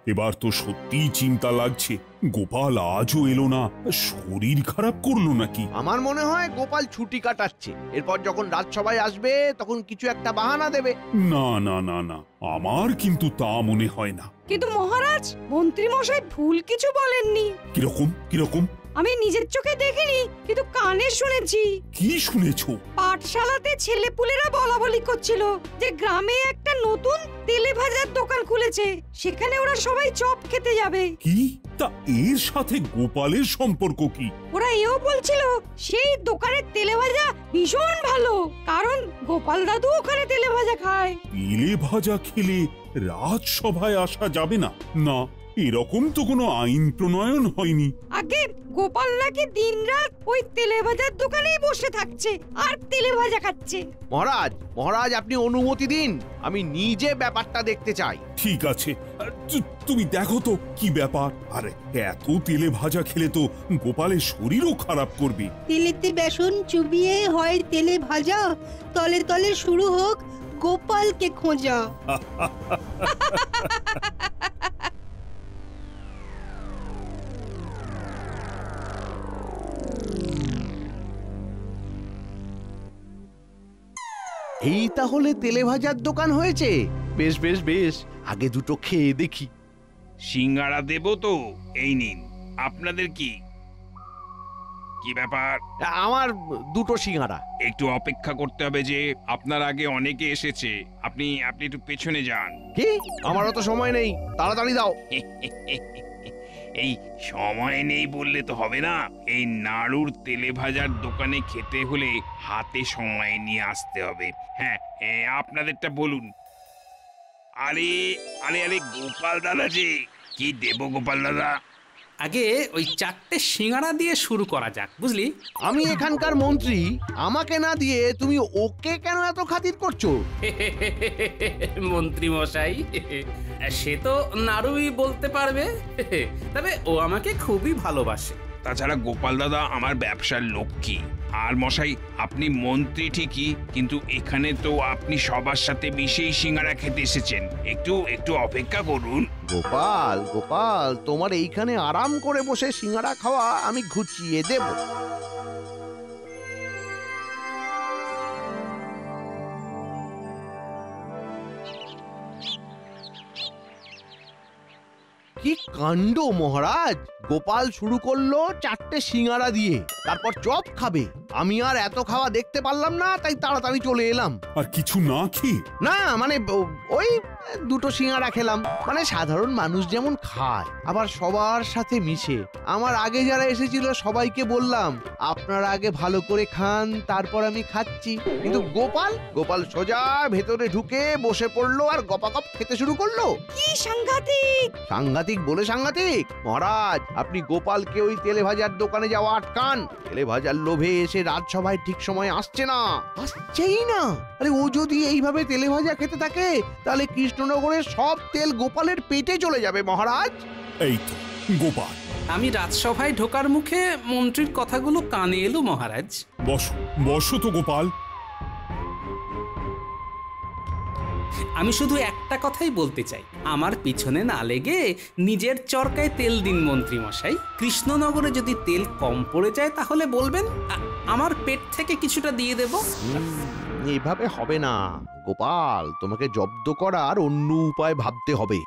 এবার তো সত্যিই চিন্তা লাগছে। গোপাল আজও এলো না। শরীর খারাপ করল নাকি? আমার মনে হয় গোপাল ছুটি কাটাচ্ছে। এরপর যখন রাজসভায় আসবে তখন কিছু একটা বাহানা দেবে। না না না না। আমার কিন্তু তা মনে হয় না। কিন্তু মহারাজ মন্ত্রী মশাই ভুল কিছু বলেননি। কীরকম কীরকম? আমি নিজের চোখে দেখিনি কিন্তু কানে শুনেছি। কি শুনেছো? পাঠশালাতে ছেলেপুলেরা বলা বলি করছিল যে গ্রামে একটা নতুন তেলে ভাজার দোকান খুলেছে সেখানে ওরা সবাই চপ খেতে যাবে। কি? তা এর সাথে গোপালের সম্পর্ক কি? ওরা এও বলছিল সেই দোকানের তেলে ভাজা ভীষণ ভালো কারণ গোপাল দাদু ওখানে তেলে ভাজা খায়। তেলে ভাজা খেলে রাজসভায় আসা যাবে না? না। এরকম তো কোনো আইন প্রণয়ন হয়নি। আগে গোপাল নাকি দিনরাত ওই তেলে ভাজার দোকানেই বসে থাকছে আর তেলে ভাজা খাচ্ছে। মহারাজ মহারাজ আপনি অনুমতি দিন। আমি নিজে ব্যাপারটা দেখতে চাই। ঠিক আছে। তু- তুমি দেখো তো কি ব্যাপার। আরে এত তেলে ভাজা খেলে তো গোপালের শরীরও খারাপ করবে। তেলেতে বেসন চুবিয়ে হয় তেলে ভাজা তলে তলে শুরু হোক গোপালকে খোঁজা। এই তাহলে তেলে ভাজার দোকান হয়েছে। বেশ বেশ বেশ। আগে দুটো খেয়ে দেখি। সিঙ্গারা দেবো তো। এই নিন। আপনাদের কি? কি ব্যাপার? আমার দুটো সিঙ্গারা একটু অপেক্ষা করতে হবে যে আপনার আগে অনেকে এসেছে। আপনি আপনি একটু পেছনে যান। কি? আমারও তো সময় নেই। তাড়াতাড়ি দাও। এই সময় নেই বললে তো হবে না। এই নাড়ুর তেলে ভাজার দোকানে খেতে হলে হাতে সময় নিয়ে আসতে হবে। হ্যাঁ আপনাদেরটা বলুন। আরে আরে আরে, গোপাল দাদা যে কি দেব গোপাল দাদা? আগে ওই চারটে সিঙ্গারা দিয়ে শুরু করা যাক বুঝলি? আমি এখানকার মন্ত্রী আমাকে না দিয়ে তুমি ওকে কেন এত খাতির করছ? মন্ত্রী মশাই সে তো নাড়ুই বলতে পারবে তবে ও আমাকে খুবই ভালোবাসে। তাছাড়া গোপাল দাদা আমার ব্যবসার লক্ষ্মী। আর মশাই, আপনি মন্ত্রী ঠিকই, কিন্তু এখানে তো আপনি সবার সাথে মিশেই সিঙ্গারা খেতে এসেছেন। একটু একটু অপেক্ষা করুন। গোপাল গোপাল, তোমার এইখানে আরাম করে বসে সিঙ্গারা খাওয়া আমি ঘুচিয়ে দেব। কি কাণ্ড মহারাজ? গোপাল শুরু করল চারটে সিঙ্গারা দিয়ে তারপর চপ খাবে। আমি আর এত খাওয়া দেখতে পারলাম না তাই তাড়াতাড়ি চলে এলাম। আর কিছু না খেয়ে না মানে ও- ওই দুটো সিঙ্গারা খেলাম। মানে সাধারণ মানুষ যেমন খায় আবার সবার সাথে মিশে। আমার আগে যারা এসেছিল সবাইকে বললাম আপনারা আগে ভালো করে খান তারপর আমি খাচ্ছি। কিন্তু গোপাল গোপাল সোজা ভেতরে ঢুকে বসে পড়ল আর গপাগপ খেতে শুরু করল। কি সাংঘাতিক! সাংঘাতিক বলে সাংঘাতিক? মহারাজ আপনি গোপালকে ওই তেলে ভাজার দোকানে যাওয়া আটকান। তেলে ভাজার লোভে এসে রাজসভায় ঠিক সময় আসছে না। আসছেই না। আরে ও যদি এইভাবে তেলে ভাজা খেতে থাকে তাহলে কৃষ্ণনগরের সব তেল গোপালের পেটে চলে যাবে মহারাজ। এই তো গোপাল। আমি রাজসভায় ঢোকার মুখে মন্ত্রীর কথাগুলো কানে এলো মহারাজ। বসো বসো তো গোপাল। আমি শুধু একটা কথাই বলতে চাই। আমার পিছনে না লেগে নিজের চরকায় তেল দিন মন্ত্রী মশাই। কৃষ্ণনগরে যদি তেল কম পড়ে যায় তাহলে বলবেন? আমার পেট থেকে কিছুটা দিয়ে দেব। এভাবে হবে না। গোপাল, তোমাকে জব্দ করার অন্য উপায় ভাবতে হবে।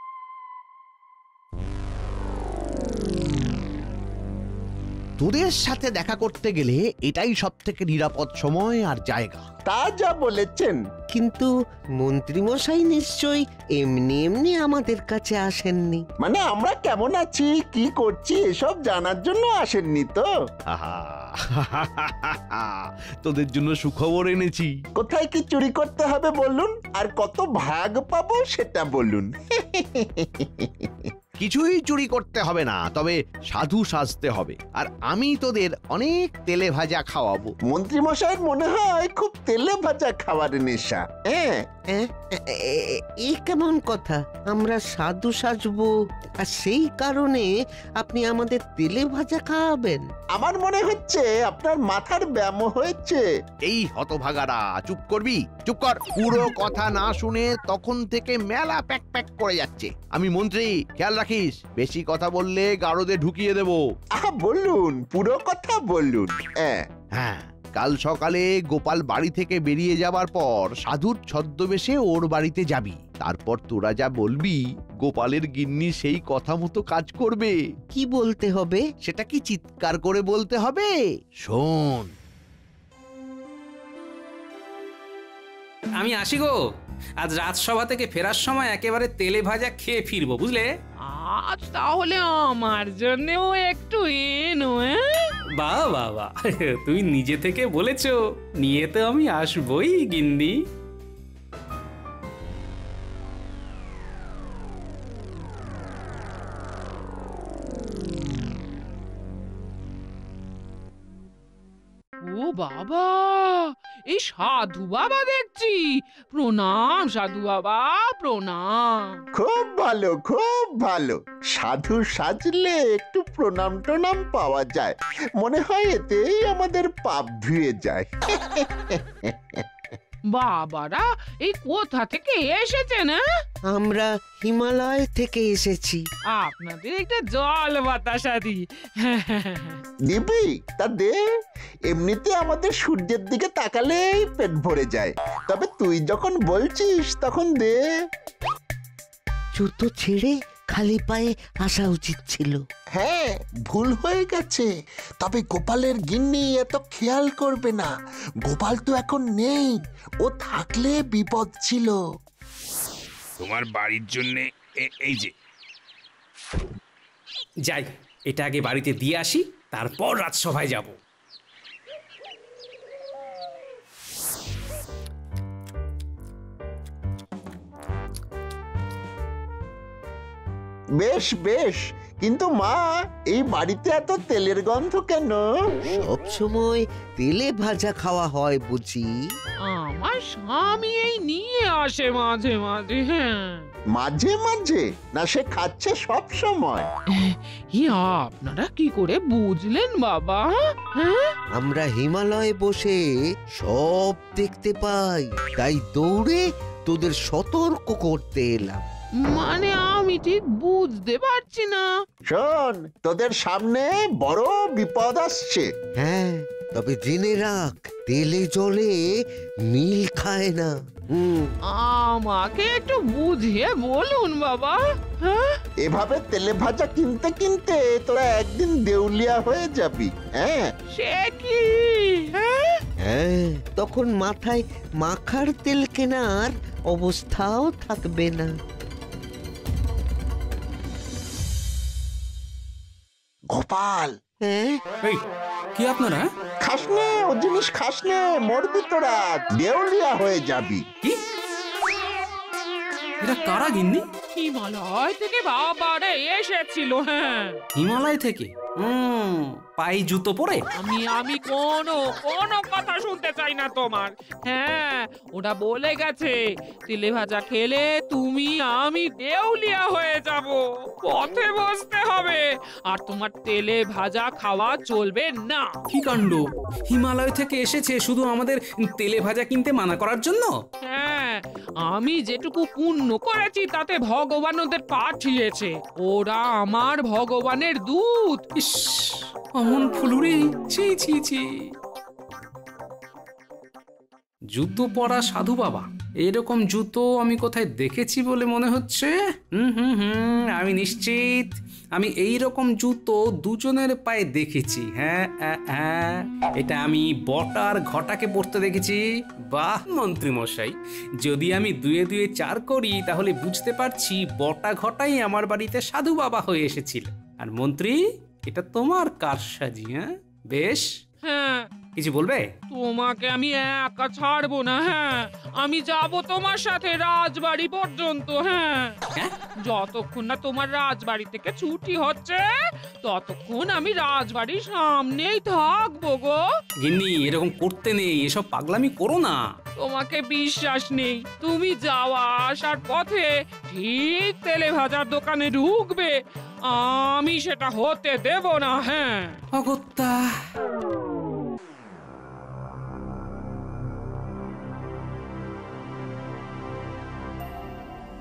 তোদের সাথে দেখা করতে গেলে এটাই সব থেকে নিরাপদ সময় আর জায়গা। তা যা বলেছেন। কিন্তু মন্ত্রী মশাই নিশ্চয়ই এমনি এমনি আমাদের কাছে আসেননি। মানে আমরা কেমন আছি কি করছি এসব জানার জন্য আসেননি তো? তোদের জন্য সুখবর এনেছি। কোথায় কি চুরি করতে হবে বলুন আর কত ভাগ পাবো সেটা বলুন। কিছুই চুরি করতে হবে না তবে সাধু সাজতে হবে। আর আমি তোদের অনেক তেলে ভাজা খাওয়াবো। মন্ত্রী মশাইয়ের মনে হয় খুব তেলে ভাজা খাবার নেশা। হ্যাঁ? এই কেমন কথা? আমরা সাধু সাজবো আর সেই কারণে আপনি আমাদের তেলে ভাজা খাওয়াবেন। আমার মনে হচ্ছে আপনার মাথার ব্যায়াম হয়েছে। এই হতভাগারা চুপ করবি? চুপ কর। পুরো কথা না শুনে তখন থেকে মেলা প্যাক প্যাক করে যাচ্ছে। আমি মন্ত্রী খেয়াল রাখি রাখিস। বেশি কথা বললে গারদে ঢুকিয়ে দেবো। আহা বলুন পুরো কথা বলুন হ্যাঁ। হ্যাঁ কাল সকালে গোপাল বাড়ি থেকে বেরিয়ে যাবার পর সাধুর ছদ্মবেশে ওর বাড়িতে যাবি। তারপর তোরা যা বলবি গোপালের গিন্নি সেই কথা মতো কাজ করবে। কি বলতে হবে? সেটা কি চিৎকার করে বলতে হবে? শোন। আমি আসি গো। আজ রাজসভা থেকে ফেরার সময় একেবারে তেলে ভাজা খেয়ে ফিরবো বুঝলে? আজ তাহলে আমার জন্যও একটু এনো হ্যাঁ বা বাবা তুই নিজে থেকে বলেছ নিয়ে তো আমি আসবই গিন্নি। ও বাবা! এই সাধু বাবা দেখছি। প্রণাম, সাধু বাবা, প্রণাম। খুব ভালো খুব ভালো। সাধু সাজলে একটু প্রণাম টনাম পাওয়া যায়। মনে হয় এতেই আমাদের পাপ ধুয়ে যায়। বাবারা এই কোথা থেকে এসেছেন হ্যাঁ? আমরা হিমালয় থেকে এসেছি। আপনাদের একটা জল বাতাসা দি দিবি? তা দে। এমনিতে আমাদের সূর্যের দিকে তাকালেই পেট ভরে যায়। তবে তুই যখন বলছিস তখন দে। জুতো ছেড়ে খালি পায়ে আসা উচিত ছিল। হ্যাঁ ভুল হয়ে গেছে। তবে গোপালের গিন্নি এত খেয়াল করবে না। গোপাল তো এখন নেই। ও থাকলে বিপদ ছিল। তোমার বাড়ির জন্য এই যে। যাই এটা আগে বাড়িতে দিয়ে আসি তারপর রাজসভায় যাব। বেশ বেশ। কিন্তু মা এই বাড়িতে এত তেলের গন্ধ কেন? সব সময় তেলে ভাজা খাওয়া হয় বুঝি। আমার স্বামী এই নিয়ে আসে মাঝে মাঝে হ্যাঁ। মাঝে মাঝে? না সে খাচ্ছে সব সময়। ই আপনারা কি করে বুঝলেন বাবা হ্যাঁ? আমরা হিমালয়ে বসে সব দেখতে পাই। তাই দৌড়ে তোদের সতর্ক করতে এলাম। মানে আমি ঠিক বুঝতে পারছি না। শোন তোদের সামনে বড় বিপদ আসছে। হ্যাঁ তবে জেনে রাখ তেলে জলে মিল খায় না। হুম। আমাকে একটু বুঝিয়ে বলুন বাবা। হ্যাঁ? এভাবে তেলে ভাজা কিনতে কিনতে তোরা একদিন দেউলিয়া হয়ে যাবি হ্যাঁ? সে কি? হ্যাঁ? হ্যাঁ তখন মাথায় মাখার তেল কেনার অবস্থাও থাকবে না। গোপাল। হ্যাঁ? এই কি আপনারা খাস নে ও জিনিস খাস নে মরবি তোরা দেউলিয়া হয়ে যাবি। কি? এটা কারা গিন্নি? হিমালয় থেকে বাবারে এসেছিল হ্যাঁ। হিমালয় থেকে? হুম পায়ে জুতো পরে? আমি আমি কোনো কোনো কথা শুনতে চাই না তোমার। হ্যাঁ ওটা বলে গেছে তেলে ভাজা খেলে তুমি আমি দেউলিয়া হয়ে যাব। পথে বসতে হবে আর তোমার তেলে ভাজা খাওয়া চলবে না। কি কাণ্ড? হিমালয় থেকে এসেছে শুধু আমাদের তেলে ভাজা কিনতে মানা করার জন্য? হ্যাঁ আমি যেটুকু পুণ্য করেছি তাতে ভগবান ওদের পাঠিয়েছে ওরা আমার ভগবানের দূত। অমন ফুলুরি। ছি ছি ছি। জুতো পরা সাধু বাবা, এরকম জুতো আমি কোথায় দেখেছি বলে মনে হচ্ছে? হুম হুম হুম, আমি নিশ্চিত। আমি এই রকম জুতো দুজনের পায়ে দেখেছি হ্যাঁ হ্যাঁ, এটা আমি বটার ঘটাকে পড়তে দেখেছি। বাহ মন্ত্রী মশাই যদি আমি দুয়ে দুয়ে চার করি তাহলে বুঝতে পারছি বটা ঘটাই আমার বাড়িতে সাধু বাবা হয়ে এসেছিল। আর মন্ত্রী এটা তোমার কারসাজি হ্যাঁ? বেশ। হ্যাঁ। কিছু বলবে? তোমাকে আমি একা ছাড়বো না হ্যাঁ। আমি যাব তোমার সাথে রাজবাড়ি পর্যন্ত হ্যাঁ। যতক্ষণ না তোমার রাজবাড়ি থেকে ছুটি হচ্ছে ততক্ষণ আমি রাজবাড়ির সামনেই থাকব গো। গিন্নি এরকম করতে নেই এসব পাগলামি করো না। তোমাকে বিশ্বাস নেই তুমি যাওয়া আসার পথে ঠিক তেলে ভাজার দোকানে ঢুকবে। আমি সেটা হতে দেব না হ্যাঁ। অগত্যা।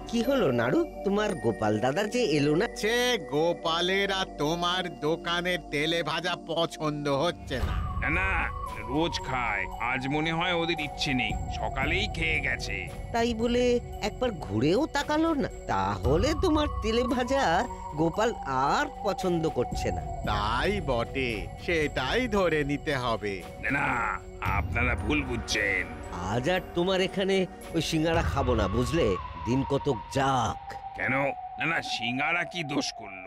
কি হলো নাড়ু? তোমার গোপাল দাদা যে এলো না? সে গোপালের আর তোমার দোকানের তেলে ভাজা পছন্দ হচ্ছে না। না না রোজ খায়। আজ মনে হয় ওদের ইচ্ছে নেই। সকালেই খেয়ে গেছে। তাই বলে একবার ঘুরেও তাকালো না। তাহলে তোমার তেলে ভাজা গোপাল আর পছন্দ করছে না। তাই বটে সেটাই ধরে নিতে হবে। না না আপনারা ভুল বুঝছেন। আজ আর তোমার এখানে ওই সিঙ্গারা খাব না বুঝলে? দিন কতক যাক। কেন? না না সিঙ্গারা কি দোষ করল?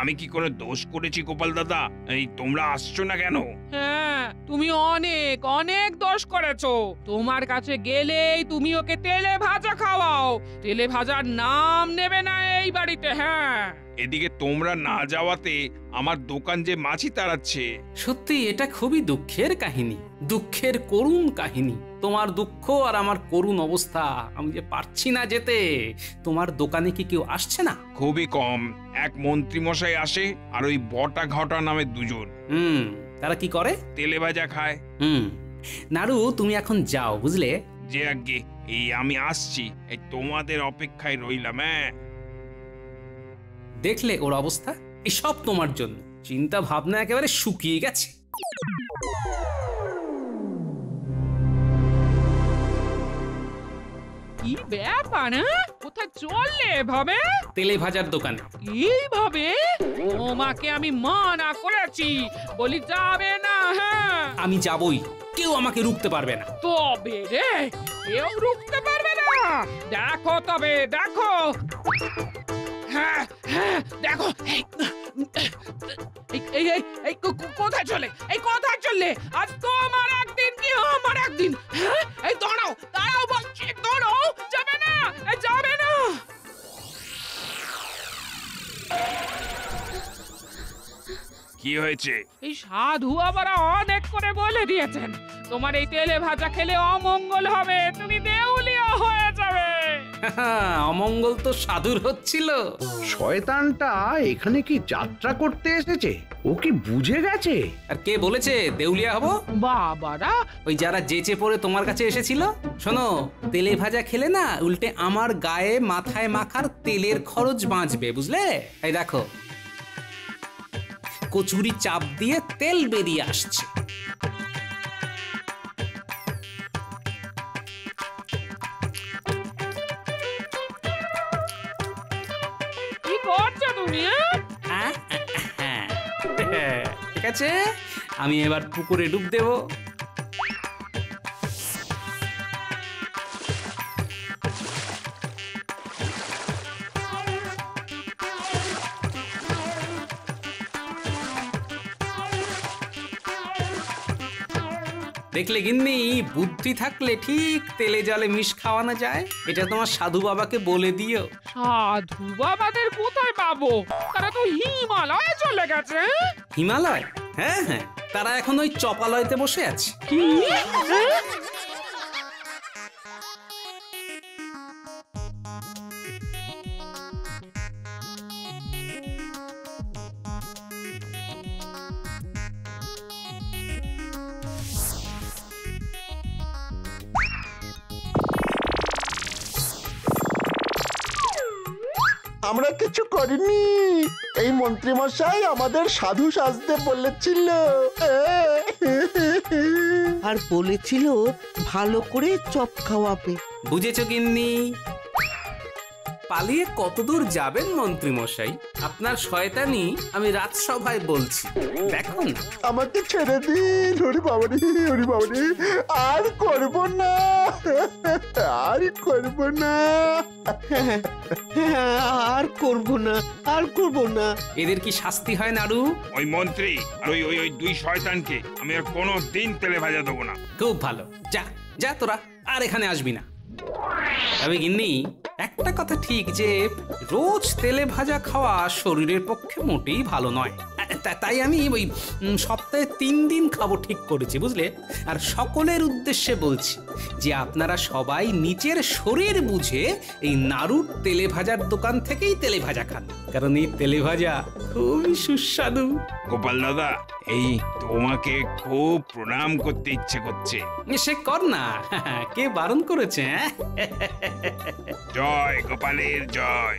আমি কি করে দোষ করেছি গোপাল দাদা? এই তোমরা আসছো না কেন? হ্যাঁ তুমি অনেক অনেক দোষ করেছ। তোমার কাছে গেলেই তুমি ওকে তেলে ভাজা খাওয়াও। তেলে ভাজার নাম নেবে না এই বাড়িতে হ্যাঁ। এদিকে তোমরা না যাওয়াতে আমার দোকান যে মাছি তাড়াচ্ছে। সত্যি এটা খুবই দুঃখের কাহিনী। দুঃখের করুণ কাহিনী। তোমার দুঃখ আর আমার করুণ অবস্থা আমি যে পারছি না যেতে তোমার দোকানে কি কেউ আসছে না? খুবই কম। এক মন্ত্রী মশাই আসে আর ওই বটা ঘটা নামে দুজন। হুম তারা কি করে? তেলে ভাজা খায়। হুম। নাড়ু তুমি এখন যাও বুঝলে? যে আগে এই আমি আসছি। এই তোমাদের অপেক্ষায় রইলাম হ্যাঁ? দেখলে ওর অবস্থা এসব তোমার জন্য। চিন্তা ভাবনা একেবারে শুকিয়ে গেছে। কি ব্যাপার হ্যাঁ? কোথায় চললে এভাবে তেলে ভাজার দোকানে। এইভাবে তোমাকে আমি মানা করেছি বলি যাবে না হ্যাঁ? আমি যাবই কেউ আমাকে রুখতে পারবে না। তবে রে কেউ রুখতে পারবে না। দেখো তবে দেখো। দেখো এই, এই এই এই কোথায় চলে? এই কোথায় চলে আজ তোমার একদিন কি আমার একদিন হ্যাঁ? এই দাঁড়াও দাঁড়াও বলছি দাঁড়াও যাবে না যাবে না। কি হয়েছে? এই সাধু আবার অনেক করে বলে দিয়েছেন তোমার এই তেলে ভাজা খেলে অমঙ্গল হবে তুমি দেউলিয়া হয়ে যাবে। অমঙ্গল তো সাধুর হচ্ছিল। শয়তানটা এখানে কি যাত্রা করতে এসেছে? ও কি বুঝে গেছে? আর কে বলেছে দেউলিয়া হব? বাবারা। ওই যারা জেচে পড়ে তোমার কাছে এসেছিল? শোনো তেলে ভাজা খেলে না উল্টে আমার গায়ে মাথায় মাখার তেলের খরচ বাঁচবে বুঝলে? এই দেখো। কচুরি চাপ দিয়ে তেল বেরিয়ে আসছে। তুমি হ্যাঁ? হ্যাঁ। ঠিক আছে আমি এবার পুকুরে ডুব দেবো। দেখলে গিন্নি বুদ্ধি থাকলে ঠিক তেলে জলে মিশ খাওয়ানো যায়। এটা তোমার সাধু বাবাকে বলে দিও। সাধু বাবাদের কোথায় পাবো? তারা তো হিমালয়ে চলে গেছে। হ্যাঁ? হিমালয়? হ্যাঁ হ্যাঁ। তারা এখন ওই চপালয়তে বসে আছে। কি? মন্ত্রী মশাই আমাদের সাধু সাজতে বলেছিল। আর বলেছিল ভালো করে চপ খাওয়াবে। বুঝেছ গিন্নি? পালিয়ে কতদূর যাবেন মন্ত্রী মশাই আপনার শয়তানি আমি রাজসভায় বলছি। দেখুন। আমাকে ছেড়ে দিন হরি বাবারি হরি বাবারি আর করব না। আর করব না। আর করব না আর করব না। এদের কি শাস্তি হয় নাড়ু ওই মন্ত্রী আর ওই ওই ওই দুই শয়তানকে আমি আর কোনো দিন তেলে ভাজা দেবো না। খুব ভালো। যা যা তোরা। আর এখানে আসবি না। তবে গিন্নি, একটা কথা ঠিক যে, রোজ তেলে ভাজা খাওয়া শরীরের পক্ষে মোটেই ভালো নয়। তাই আমি ওই সপ্তাহে তিন দিন খাব ঠিক করেছি বুঝলে? আর সকলের উদ্দেশ্যে বলছি যে আপনারা সবাই নিজের শরীর বুঝে এই নাড়ুর তেলে ভাজার দোকান থেকেই তেলে ভাজা খান। কারণ এই তেলে ভাজা খুবই সুস্বাদু। গোপাল দাদা এই তোমাকে খুব প্রণাম করতে ইচ্ছে করছে। সে কর না কে বারণ করেছে হ্যাঁ? জয় গোপালের জয়।